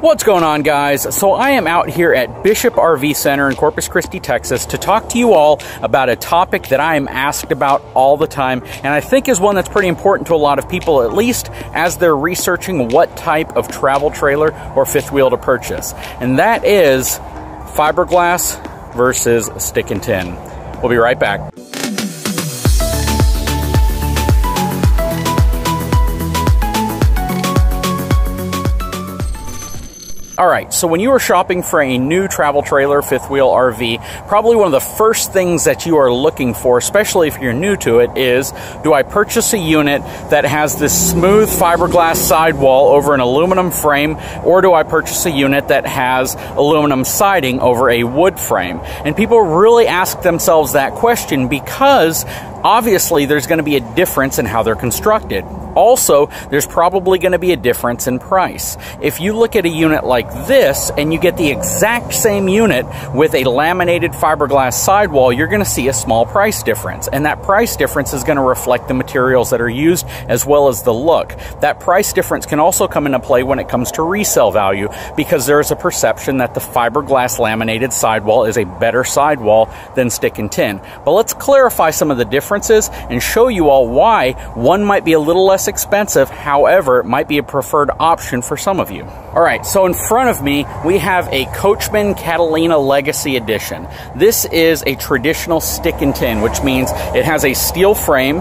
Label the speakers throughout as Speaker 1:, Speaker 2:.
Speaker 1: What's going on, guys? So, I am out here at Bishop RV Center in Corpus Christi, Texas, to talk to you all about a topic that I am asked about all the time, and I think is one that's pretty important to a lot of people, at least as they're researching what type of travel trailer or fifth wheel to purchase. And that is fiberglass versus stick and tin. We'll be right back. All right, so when you are shopping for a new travel trailer, fifth wheel RV, probably one of the first things that you are looking for, especially if you're new to it, is do I purchase a unit that has this smooth fiberglass sidewall over an aluminum frame, or do I purchase a unit that has aluminum siding over a wood frame? And people really ask themselves that question because obviously there's going to be a difference in how they're constructed. Also, there's probably going to be a difference in price. If you look at a unit like this and you get the exact same unit with a laminated fiberglass sidewall, you're going to see a small price difference. And that price difference is going to reflect the materials that are used as well as the look. That price difference can also come into play when it comes to resale value because there is a perception that the fiberglass laminated sidewall is a better sidewall than stick and tin. But let's clarify some of the differences and show you all why one might be a little less less expensive, however, it might be a preferred option for some of you. All right, so in front of me, we have a Coachmen Catalina Legacy Edition. This is a traditional stick and tin, which means it has a steel frame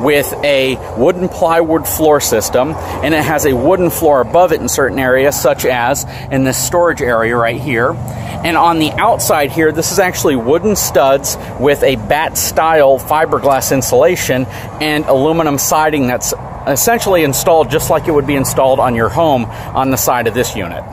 Speaker 1: with a wooden plywood floor system, and it has a wooden floor above it in certain areas, such as in this storage area right here. And on the outside here, this is actually wooden studs with a batt style fiberglass insulation and aluminum siding that's essentially installed just like it would be installed on your home on the side of this unit.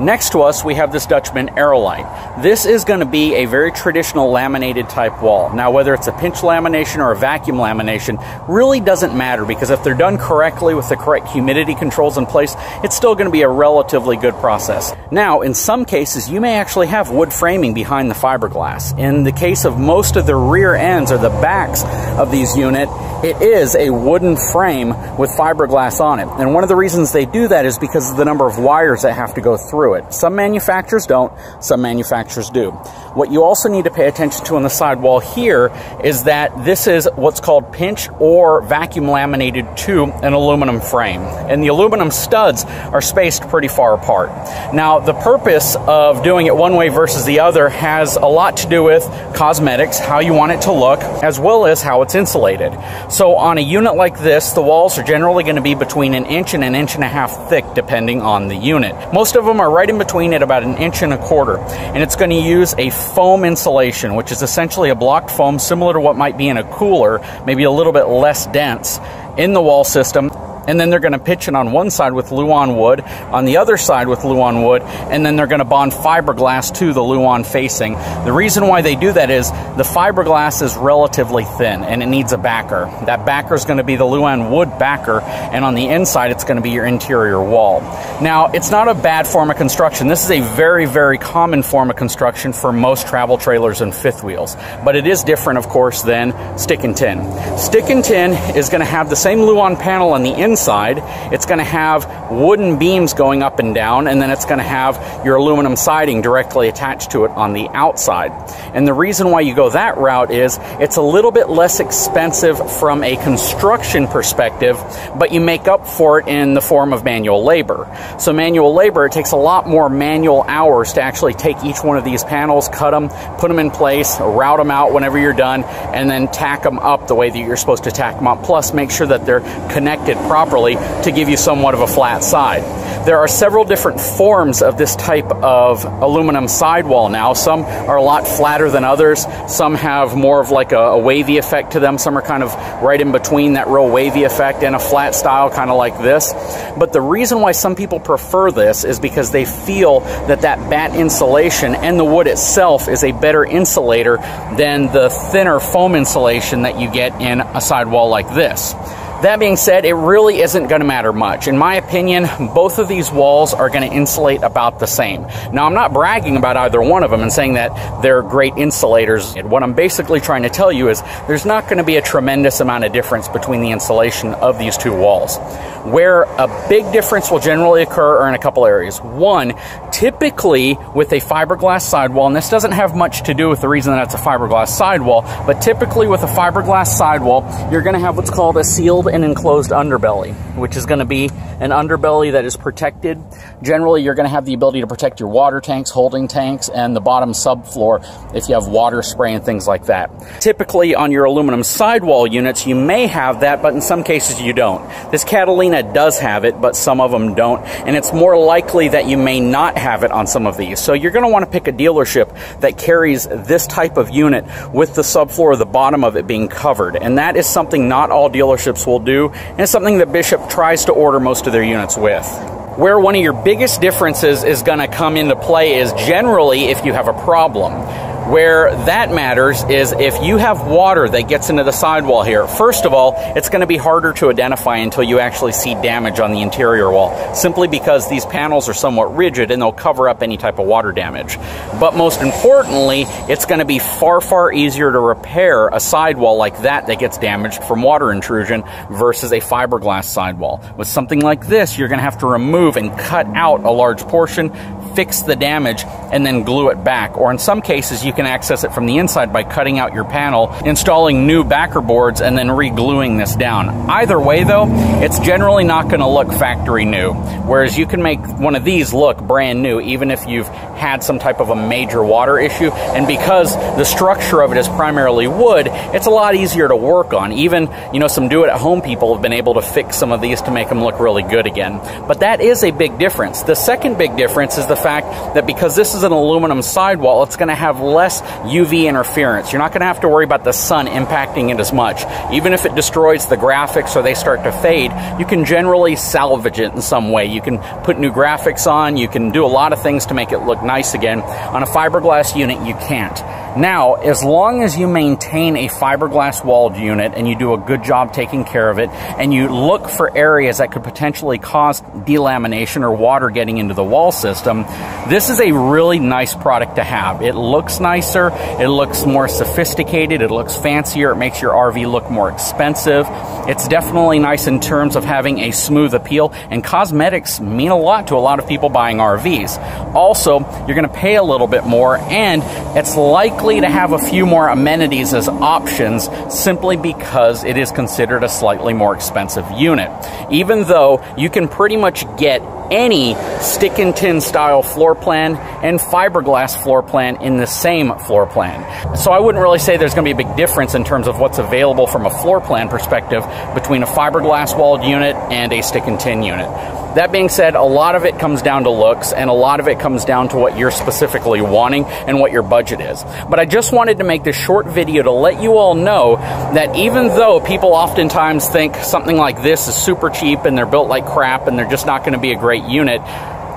Speaker 1: Next to us, we have this Dutchmen Aerolite. This is going to be a very traditional laminated type wall. Now, whether it's a pinch lamination or a vacuum lamination really doesn't matter because if they're done correctly with the correct humidity controls in place, it's still going to be a relatively good process. Now, in some cases, you may actually have wood framing behind the fiberglass. In the case of most of the rear ends or the backs of these units, it is a wooden frame with fiberglass on it. And one of the reasons they do that is because of the number of wires that have to go through it. Some manufacturers don't, some manufacturers do. What you also need to pay attention to on the sidewall here is that this is what's called pinch or vacuum laminated to an aluminum frame. And the aluminum studs are spaced pretty far apart. Now, the purpose of doing it one way versus the other has a lot to do with cosmetics, how you want it to look, as well as how it's insulated. So on a unit like this, the walls are generally going to be between an inch and an inch and a half thick depending on the unit. Most of them are right in between at about an inch and a quarter. And it's going to use a foam insulation, which is essentially a blocked foam similar to what might be in a cooler, maybe a little bit less dense in the wall system and then they're going to pitch it on one side with Luan wood, on the other side with Luan wood, and then they're going to bond fiberglass to the Luan facing. The reason why they do that is the fiberglass is relatively thin and it needs a backer. That backer is going to be the Luan wood backer, and on the inside it's going to be your interior wall. Now, it's not a bad form of construction. This is a very, very common form of construction for most travel trailers and fifth wheels, but it is different, of course, than stick and tin. Stick and tin is going to have the same Luan panel on the inside inside. It's going to have wooden beams going up and down, and then it's going to have your aluminum siding directly attached to it on the outside. And the reason why you go that route is it's a little bit less expensive from a construction perspective, but you make up for it in the form of manual labor. So, manual labor, it takes a lot more manual hours to actually take each one of these panels, cut them, put them in place, route them out whenever you're done, and then tack them up the way that you're supposed to tack them up. Plus, make sure that they're connected properly properly to give you somewhat of a flat side. There are several different forms of this type of aluminum sidewall now. Some are a lot flatter than others. Some have more of like a, a wavy effect to them. Some are kind of right in between that real wavy effect and a flat style, kind of like this. But the reason why some people prefer this is because they feel that that batt insulation and the wood itself is a better insulator than the thinner foam insulation that you get in a sidewall like this. That being said, it really isn't going to matter much. In my opinion, both of these walls are going to insulate about the same. Now, I'm not bragging about either one of them and saying that they're great insulators. What I'm basically trying to tell you is there's not going to be a tremendous amount of difference between the insulation of these two walls. Where a big difference will generally occur are in a couple areas. One, typically with a fiberglass sidewall, and this doesn't have much to do with the reason that it's a fiberglass sidewall, but typically with a fiberglass sidewall, you're going to have what's called a sealed and enclosed underbelly, which is going to be an underbelly that is protected. Generally, you're going to have the ability to protect your water tanks, holding tanks, and the bottom subfloor if you have water spray and things like that. Typically, on your aluminum sidewall units, you may have that, but in some cases you don't. This Catalina does have it, but some of them don't, and it's more likely that you may not have it on some of these. So you're going to want to pick a dealership that carries this type of unit with the subfloor, the bottom of it being covered, and that is something not all dealerships will do, and it's something that Bishop tries to order most of their units with. Where one of your biggest differences is going to come into play is generally if you have a problem. Where that matters is if you have water that gets into the sidewall here, first of all, it's going to be harder to identify until you actually see damage on the interior wall, simply because these panels are somewhat rigid and they'll cover up any type of water damage. But most importantly, it's going to be far, far easier to repair a sidewall like that that gets damaged from water intrusion versus a fiberglass sidewall. With something like this, you're going to have to remove and cut out a large portion, fix the damage, and then glue it back. Or in some cases, you can access it from the inside by cutting out your panel, installing new backer boards, and then re-gluing this down. Either way, though, it's generally not going to look factory new. Whereas you can make one of these look brand new, even if you've had some type of a major water issue. And because the structure of it is primarily wood, it's a lot easier to work on. Even, you know, some do-it-at-home people have been able to fix some of these to make them look really good again. But that is a big difference. The second big difference is the fact that because this is an aluminum sidewall, it's going to have less UV interference. You're not going to have to worry about the sun impacting it as much. Even if it destroys the graphics or they start to fade, you can generally salvage it in some way. You can put new graphics on, you can do a lot of things to make it look nice again. On a fiberglass unit, you can't. Now, as long as you maintain a fiberglass walled unit and you do a good job taking care of it, and you look for areas that could potentially cause delamination or water getting into the wall system, this is a really nice product to have. It looks nicer, it looks more sophisticated, it looks fancier, it makes your RV look more expensive. It's definitely nice in terms of having a smooth appeal, and cosmetics mean a lot to a lot of people buying RVs. Also, you're going to pay a little bit more, and it's likely to have a few more amenities as options simply because it is considered a slightly more expensive unit. Even though you can pretty much get any stick and tin style floor plan and fiberglass floor plan in the same floor plan. So I wouldn't really say there's going to be a big difference in terms of what's available from a floor plan perspective between a fiberglass walled unit and a stick and tin unit. That being said, a lot of it comes down to looks and a lot of it comes down to what you're specifically wanting and what your budget is. But I just wanted to make this short video to let you all know that even though people oftentimes think something like this is super cheap and they're built like crap and they're just not going to be a great unit,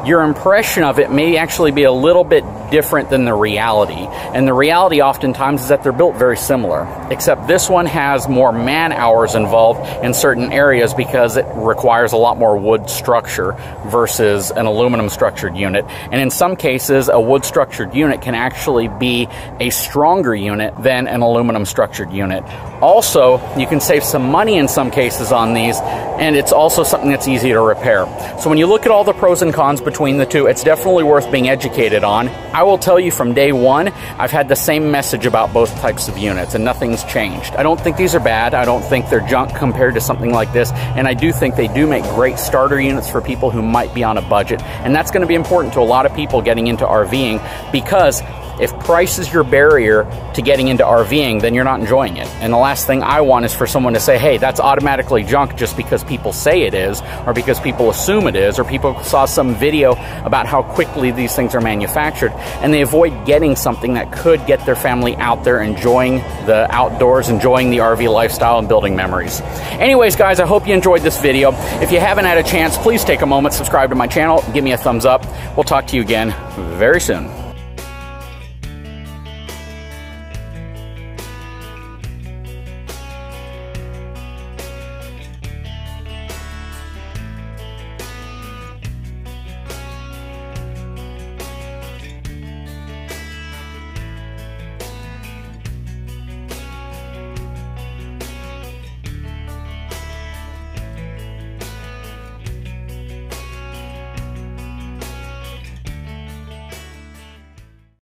Speaker 1: your impression of it may actually be a little bit different than the reality. And the reality oftentimes is that they're built very similar, except this one has more man hours involved in certain areas because it requires a lot more wood structure versus an aluminum structured unit. And in some cases, a wood structured unit can actually be a stronger unit than an aluminum structured unit. Also, you can save some money in some cases on these, and it's also something that's easy to repair. So when you look at all the pros and cons between the two, it's definitely worth being educated on. I will tell you from day one, I've had the same message about both types of units, and nothing's changed. I don't think these are bad. I don't think they're junk compared to something like this, and I do think they do make great starter units for people who might be on a budget. And that's going to be important to a lot of people getting into RVing because if price is your barrier to getting into RVing, then you're not enjoying it. And the last thing I want is for someone to say, hey, that's automatically junk just because people say it is, or because people assume it is, or people saw some video about how quickly these things are manufactured, and they avoid getting something that could get their family out there enjoying the outdoors, enjoying the RV lifestyle, and building memories. Anyways, guys, I hope you enjoyed this video. If you haven't had a chance, please take a moment, subscribe to my channel, give me a thumbs up. We'll talk to you again very soon.